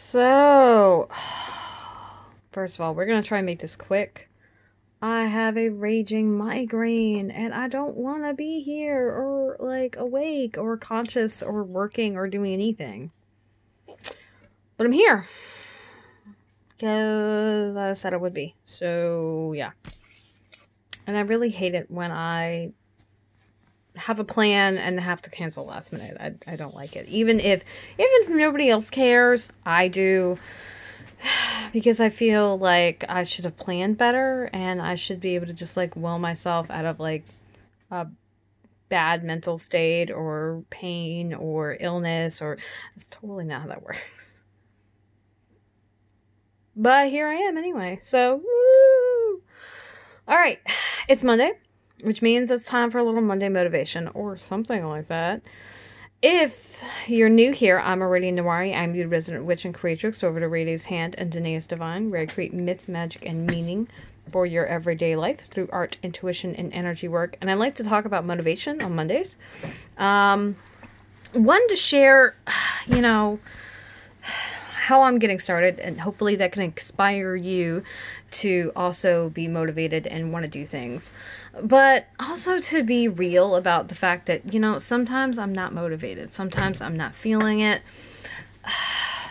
So, first of all, we're going to try and make this quick. I have a raging migraine and I don't want to be here or like awake or conscious or working or doing anything. But I'm here because I said I would be. So, yeah. And I really hate it when I have a plan and have to cancel last minute. I, I don't like it. Even if even if nobody else cares, I do because I feel like I should have planned better and I should be able to just like will myself out of like a bad mental state or pain or illness or that's totally not how that works. But here I am anyway. So, woo! All right. It's Monday which means it's time for a little Monday motivation or something like that. If you're new here, I'm Aradia Naware. I'm your resident witch and creatrix over to Aradia's Hand and Danae's Divine, where I create myth, magic, and meaning for your everyday life through art, intuition, and energy work. And I like to talk about motivation on Mondays. Um, one to share, you know, how I'm getting started, and hopefully that can inspire you to also be motivated and want to do things. But also to be real about the fact that, you know, sometimes I'm not motivated, sometimes I'm not feeling it.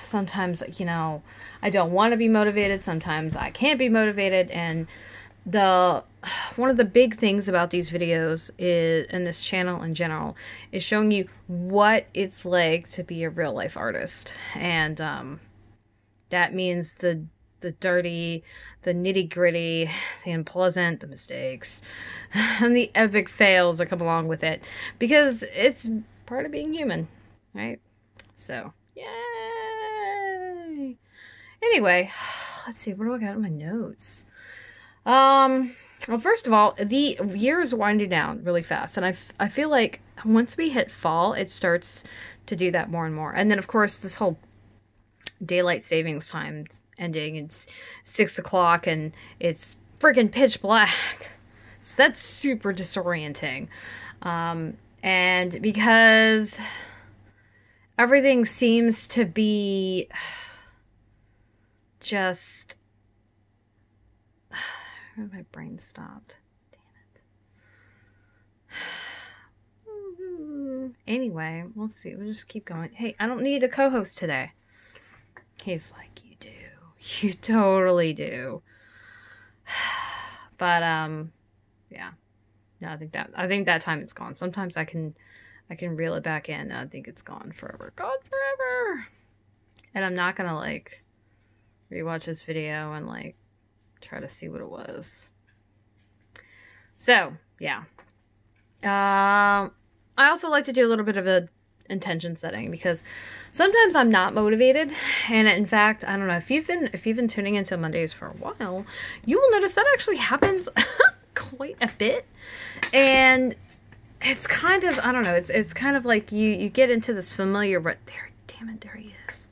Sometimes, you know, I don't want to be motivated, sometimes I can't be motivated, and the one of the big things about these videos is and this channel in general is showing you what it's like to be a real life artist and um, that means the the dirty, the nitty gritty, the unpleasant, the mistakes, and the epic fails that come along with it because it's part of being human, right? So, yay! Anyway, let's see, what do I got in my notes? Um, well, first of all, the year is winding down really fast, and I, I feel like once we hit fall, it starts to do that more and more. And then, of course, this whole daylight savings time ending. It's six o'clock and it's freaking pitch black. So that's super disorienting. Um, and because everything seems to be just. My brain stopped. Damn it. Anyway, we'll see. We'll just keep going. Hey, I don't need a co host today. He's like, You do. You totally do. But um yeah. No, I think that I think that time it's gone. Sometimes I can I can reel it back in. I think it's gone forever. Gone forever. And I'm not gonna like rewatch this video and like try to see what it was. So, yeah. Um I also like to do a little bit of a intention setting because sometimes I'm not motivated. And in fact I don't know if you've been if you've been tuning into Mondays for a while you will notice that actually happens quite a bit. And it's kind of I don't know it's it's kind of like you you get into this familiar but there damn it there he is.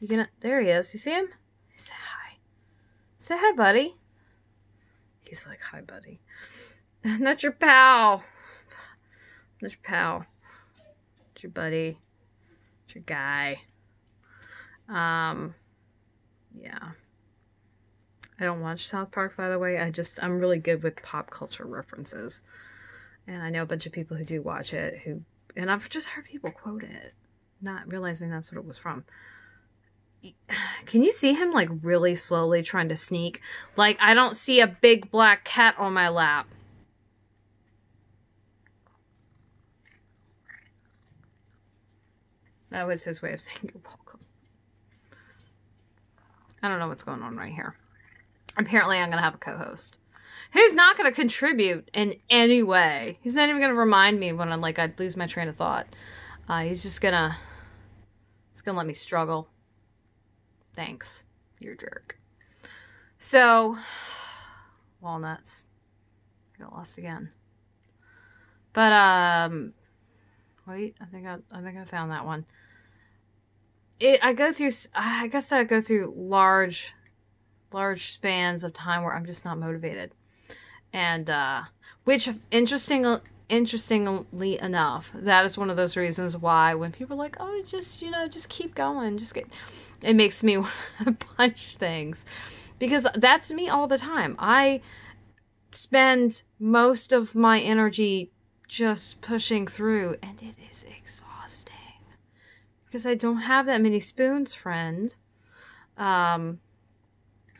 You gonna there he is. You see him? Say hi. Say hi buddy. He's like hi buddy. Not your pal. Not your pal it's your buddy. It's your guy. Um, yeah. I don't watch South Park, by the way. I just, I'm really good with pop culture references. And I know a bunch of people who do watch it who, and I've just heard people quote it, not realizing that's what it was from. Can you see him like really slowly trying to sneak? Like, I don't see a big black cat on my lap. That was his way of saying you're welcome. I don't know what's going on right here. Apparently, I'm going to have a co host who's not going to contribute in any way. He's not even going to remind me when I'm like, I'd lose my train of thought. Uh, he's just going to, he's going to let me struggle. Thanks. You're a jerk. So, walnuts. I got lost again. But, um, wait, I think I, I think I found that one it I go through I guess I go through large large spans of time where I'm just not motivated. And uh which interesting interestingly enough, that is one of those reasons why when people are like, "Oh, just you know, just keep going, just get," it makes me punch things because that's me all the time. I spend most of my energy just pushing through, and it is exhausting because I don't have that many spoons, friend. Um,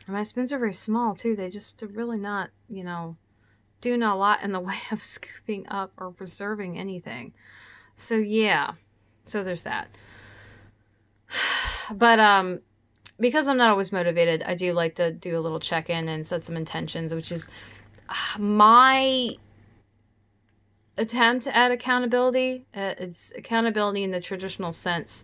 my spoons are very small too. They just are really not, you know, doing a lot in the way of scooping up or preserving anything. So yeah, so there's that. But um, because I'm not always motivated, I do like to do a little check in and set some intentions, which is uh, my attempt at accountability. Uh, it's accountability in the traditional sense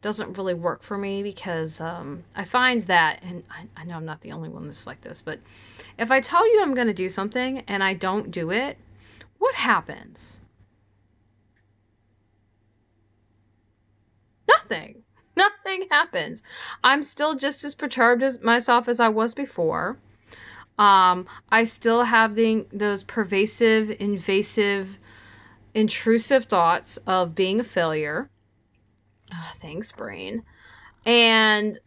doesn't really work for me because um, I find that, and I, I know I'm not the only one that's like this, but if I tell you I'm going to do something and I don't do it, what happens? Nothing. Nothing happens. I'm still just as perturbed as myself as I was before. Um, I still have the, those pervasive, invasive, intrusive thoughts of being a failure Oh, thanks, brain. And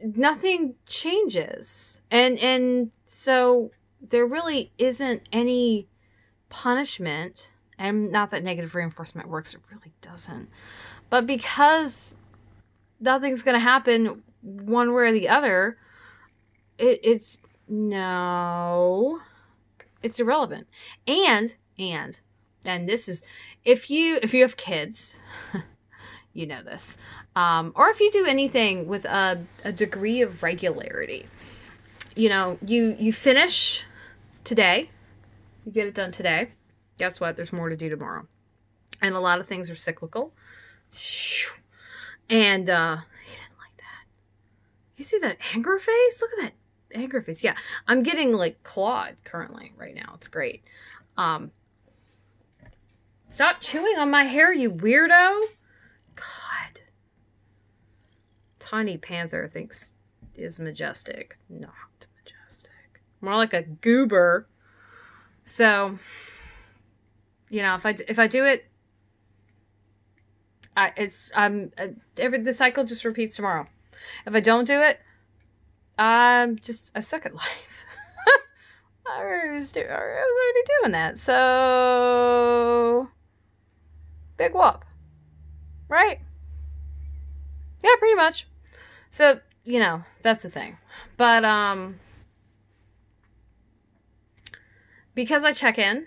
nothing changes. And and so there really isn't any punishment. And not that negative reinforcement works, it really doesn't. But because nothing's going to happen one way or the other, it, it's no, it's irrelevant. And, and, and this is, if you, if you have kids, you know this. Um, or if you do anything with a, a degree of regularity, you know, you you finish today, you get it done today. Guess what? There's more to do tomorrow, and a lot of things are cyclical. And uh, he didn't like that. You see that anger face? Look at that anger face. Yeah, I'm getting like clawed currently right now. It's great. Um, stop chewing on my hair, you weirdo. God. Tiny Panther thinks is majestic. Not majestic. More like a goober. So, you know, if I if I do it, I it's I'm uh, every the cycle just repeats tomorrow. If I don't do it, I'm just suck at life. I was, do, I was already doing that. So, big whoop right? Yeah, pretty much. So, you know, that's the thing. But um because I check in,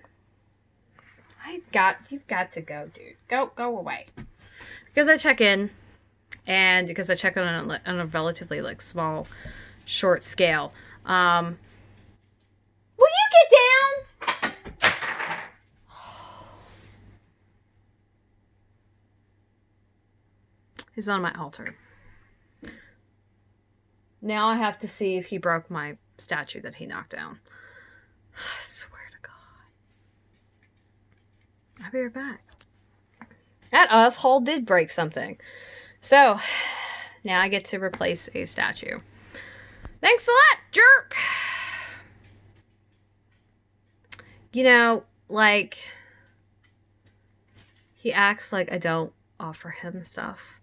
I got you've got to go, dude. Go go away. Because I check in and because I check in on a, on a relatively like small short scale. Um Will you get down? is on my altar. Now I have to see if he broke my statue that he knocked down. I swear to God. I'll be right back. That asshole did break something. So, now I get to replace a statue. Thanks a lot, jerk! You know, like, he acts like I don't offer him stuff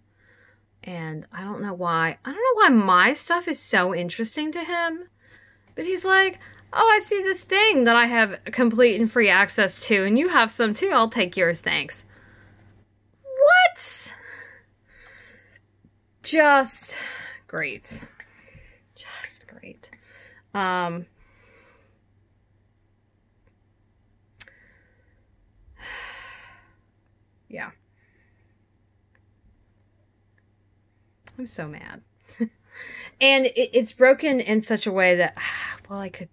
and I don't know why. I don't know why my stuff is so interesting to him. But he's like, "Oh, I see this thing that I have complete and free access to, and you have some too. I'll take yours, thanks." What? Just great. Great. Um Yeah. I'm so mad. and it, it's broken in such a way that, well, I could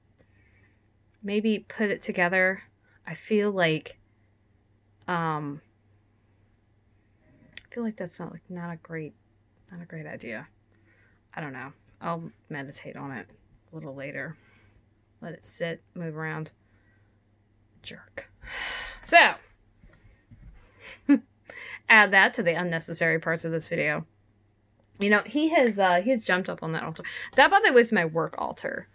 maybe put it together. I feel like, um, I feel like that's not like not a great, not a great idea. I don't know. I'll meditate on it a little later. Let it sit, move around. Jerk. So, add that to the unnecessary parts of this video. You know, he has uh he has jumped up on that altar. That by the way is my work altar,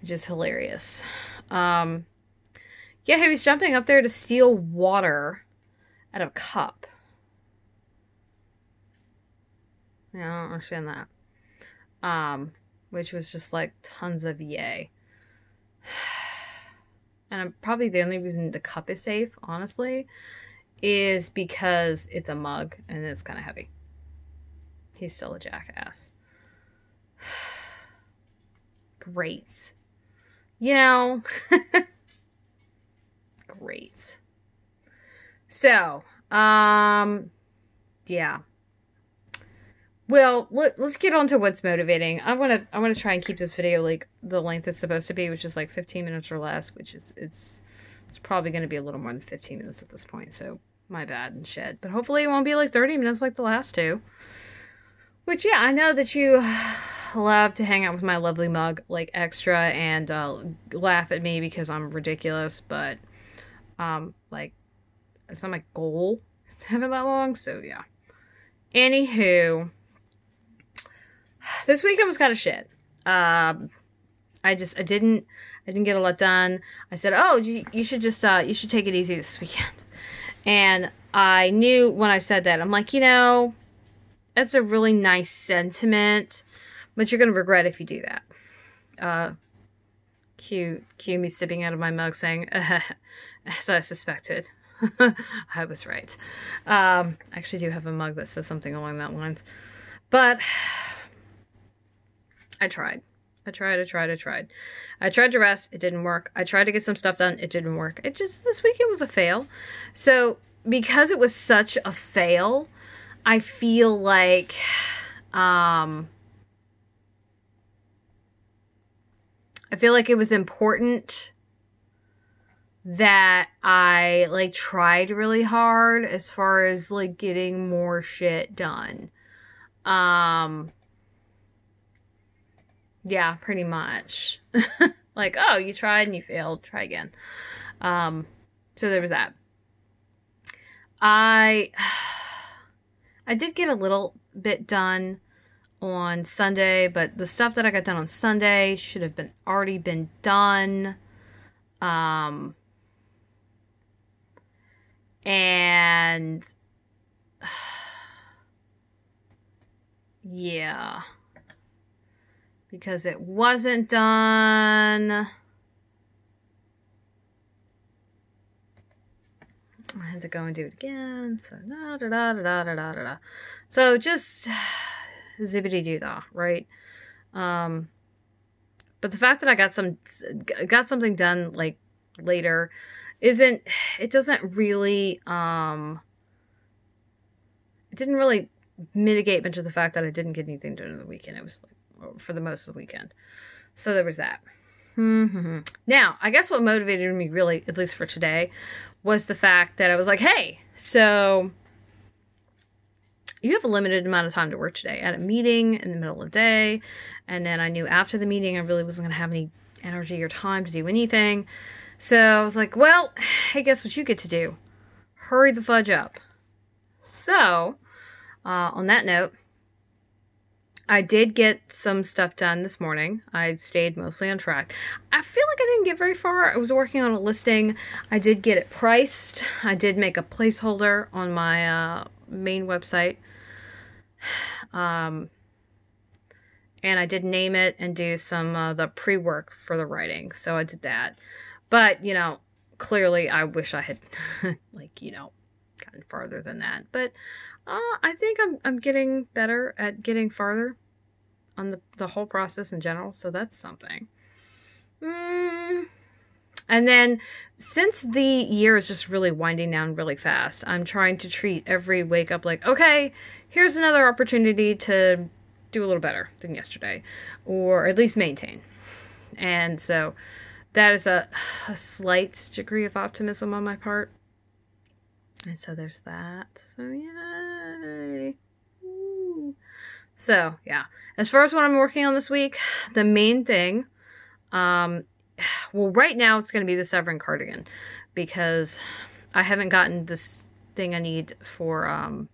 which is hilarious. Um Yeah, he was jumping up there to steal water out of a cup. Yeah, I don't understand that. Um, which was just like tons of yay. And I'm probably the only reason the cup is safe, honestly, is because it's a mug and it's kind of heavy. He's still a jackass. Great. You know, great. So, um, yeah. Well, let, us get on to what's motivating. I want to I want to try and keep this video like the length it's supposed to be, which is like 15 minutes or less, which is it's it's probably going to be a little more than 15 minutes at this point. So, my bad and shit. But hopefully it won't be like 30 minutes like the last two. Which yeah, I know that you love to hang out with my lovely mug like extra and uh, laugh at me because I'm ridiculous, but um like it's not my goal to have it that long, so yeah. Anywho, this weekend was kind of shit. Um, I just I didn't I didn't get a lot done. I said, "Oh, you should just uh, you should take it easy this weekend." And I knew when I said that, I'm like, you know, that's a really nice sentiment, but you're gonna regret if you do that. Uh, cue cue me sipping out of my mug, saying, "As I suspected." I was right. Um, I actually do have a mug that says something along that lines, but I tried. I tried, I tried, I tried. I tried to rest, it didn't work. I tried to get some stuff done, it didn't work. It just, this weekend was a fail. So, because it was such a fail, I feel like, um, I feel like it was important that I like tried really hard as far as like getting more shit done. Um, yeah, pretty much. like, oh, you tried and you failed, try again. Um, so there was that. I I did get a little bit done on Sunday, but the stuff that I got done on Sunday should have been already been done. Um and yeah because it wasn't done. I had to go and do it again. So da da da da da da da. So just zippity doo dah, right? Um, but the fact that I got some got something done like later isn't it doesn't really um it didn't really mitigate much of the fact that I didn't get anything done in the weekend. It was like for the most of the weekend. So there was that. Mm-hmm. Now, I guess what motivated me really, at least for today, was the fact that I was like, hey, so you have a limited amount of time to work today. Had a meeting in the middle of the day, and then I knew after the meeting I really wasn't going to have any energy or time to do anything. So I was like, well, hey, guess what you get to do? Hurry the fudge up. So, uh, on that note, I did get some stuff done this morning. I stayed mostly on track. I feel like I didn't get very far. I was working on a listing. I did get it priced. I did make a placeholder on my uh, main website. Um, and I did name it and do some uh, the pre work for the writing. So I did that. But, you know, clearly I wish I had, like, you know, gotten farther than that. But uh, I think I'm I'm getting better at getting farther on the the whole process in general. So that's something. Mm. And then, since the year is just really winding down really fast, I'm trying to treat every wake up like, okay, here's another opportunity to do a little better than yesterday, or at least maintain. And so, that is a, a slight degree of optimism on my part. And so there's that. So yay. Ooh. So yeah. As far as what I'm working on this week, the main thing, um, well, right now it's going to be the Sevrine cardigan because I haven't gotten this thing I need for um,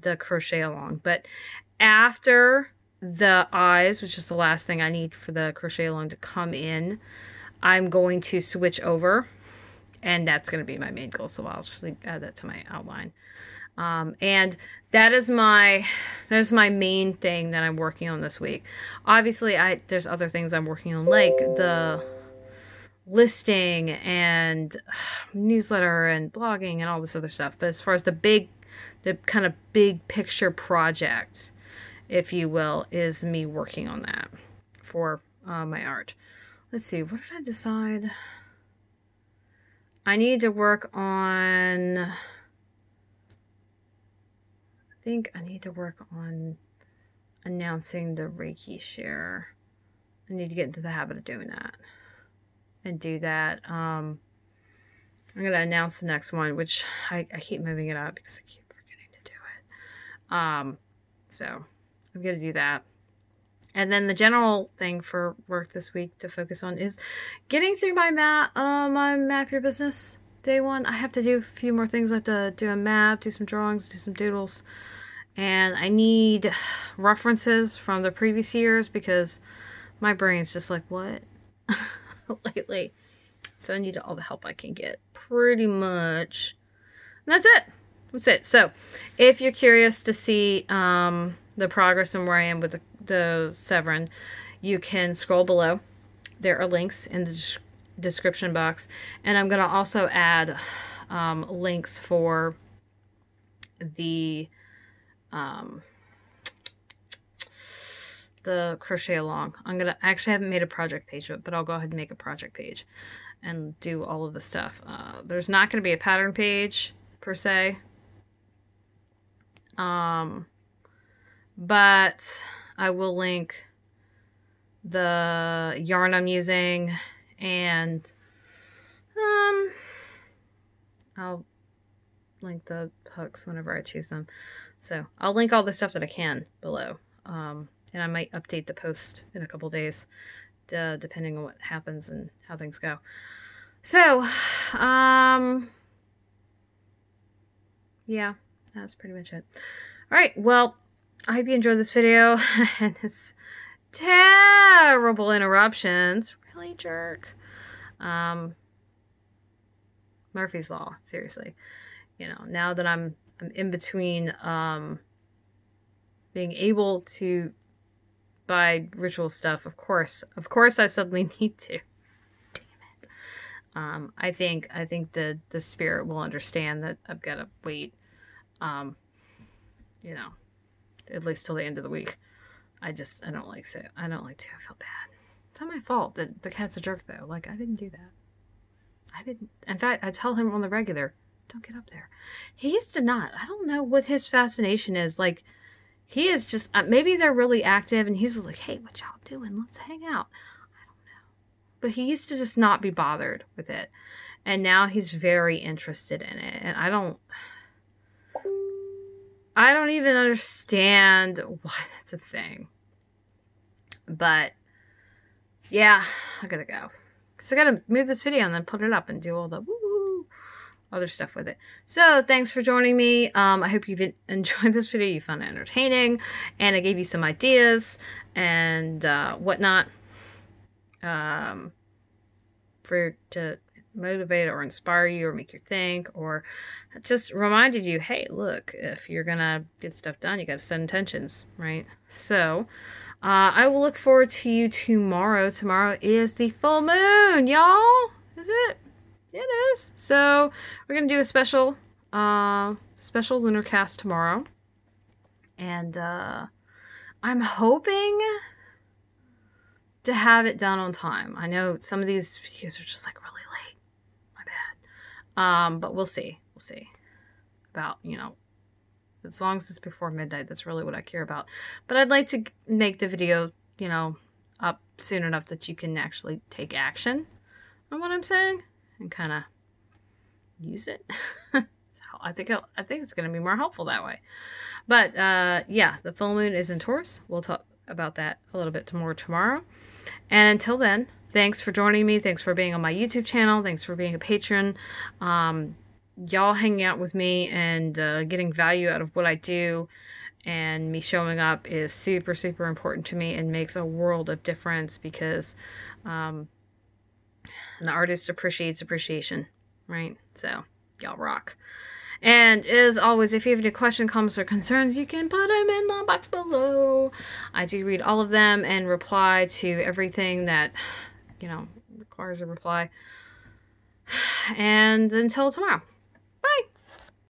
the crochet along. But after the eyes, which is the last thing I need for the crochet along to come in, I'm going to switch over and that's going to be my main goal. So I'll just add that to my outline. Um, and that is my that is my main thing that I'm working on this week. Obviously, I there's other things I'm working on like the listing and newsletter and blogging and all this other stuff. But as far as the big, the kind of big picture project, if you will, is me working on that for uh, my art. Let's see, what did I decide? I need to work on. I think I need to work on announcing the Reiki share. I need to get into the habit of doing that and do that. Um, I'm going to announce the next one, which I, I keep moving it up because I keep forgetting to do it. Um, so I'm going to do that. And then the general thing for work this week to focus on is getting through my map, uh, my map your business day one. I have to do a few more things. I have to do a map, do some drawings, do some doodles, and I need references from the previous years because my brain's just like, what? lately. So I need all the help I can get. Pretty much. And that's it. That's it. So if you're curious to see um, the progress and where I am with the, the Sevrine, you can scroll below. There are links in the description box. And I'm going to also add um, links for the um, the crochet along. I'm gonna actually haven't made a project page yet, but I'll go ahead and make a project page and do all of the stuff. Uh, there's not gonna be a pattern page per se. Um, but I will link the yarn I'm using and um I'll link the hooks whenever I choose them. So I'll link all the stuff that I can below. Um, and I might update the post in a couple days, uh, depending on what happens and how things go. So, um, yeah, that's pretty much it. All right, well, I hope you enjoyed this video and this terrible interruptions. Really jerk. Um, Murphy's Law, seriously. You know, now that I'm I'm in between um, being able to buy ritual stuff, of course. Of course I suddenly need to. Damn it. Um, I think I think the the spirit will understand that I've got to wait. Um, you know, at least till the end of the week. I just I don't like to I don't like to. I feel bad. It's not my fault that the cat's a jerk though. Like I didn't do that. I didn't. In fact, I tell him on the regular, don't get up there. He used to not. I don't know what his fascination is. Like he is just uh, maybe they're really active and he's like hey what y'all doing let's hang out i don't know but he used to just not be bothered with it and now he's very interested in it and i don't i don't even understand why that's a thing but yeah i gotta go because i gotta move this video and then put it up and do all the other stuff with it. So thanks for joining me. Um, I hope you've enjoyed this video. You found it entertaining, and I gave you some ideas and uh, whatnot um, for to motivate or inspire you or make you think or just reminded you hey look if you're gonna get stuff done you gotta set intentions right so uh, i will look forward to you tomorrow tomorrow is the full moon y'all is it it is. So we're gonna do a special, uh, special lunar cast tomorrow, and uh, I'm hoping to have it done on time. I know some of these videos are just like really. Um, but we'll see. We'll see about you know as long as it's before midnight. That's really what I care about. But I'd like to make the video you know up soon enough that you can actually take action on what I'm saying and kind of use it. so I think I think it's going to be more helpful that way. But uh, yeah, the full moon is in Taurus. We'll talk about that a little bit more tomorrow. And until then, thanks for joining me. Thanks for being on my YouTube channel. Thanks for being a patron. Um, y'all hanging out with me and uh, getting value out of what I do and me showing up is super super important to me and makes a world of difference because um, an artist appreciates appreciation. right? So, y'all rock. And as always, if you have any questions, comments, or concerns, you can put them in the box below. I do read all of them and reply to everything that, you know, requires a reply. And until tomorrow, bye.